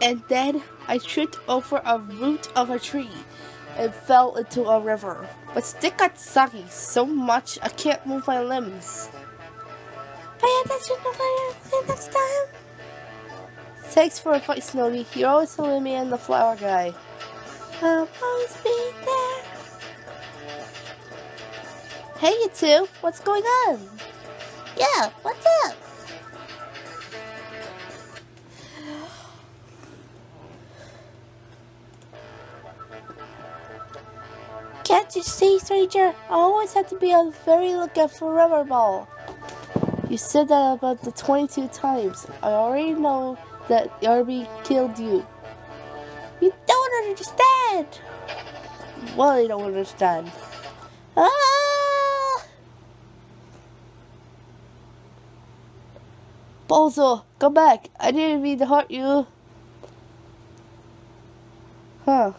and then I tripped over a root of a tree and fell into a river. But stick got soggy so much I can't move my limbs. Pay attention to my next time. Thanks for advice, Snowdy. You're always telling me and the flower guy. I'll always be there. Hey, you two. What's going on? Yeah, what's up? Can't you see, stranger? I always have to be on the very lookout for rubber ball. You said that about the 22 times. I already know that Yarby killed you. You don't understand! Well, I don't understand. Ah! Balzo, come back. I didn't mean to hurt you. Huh.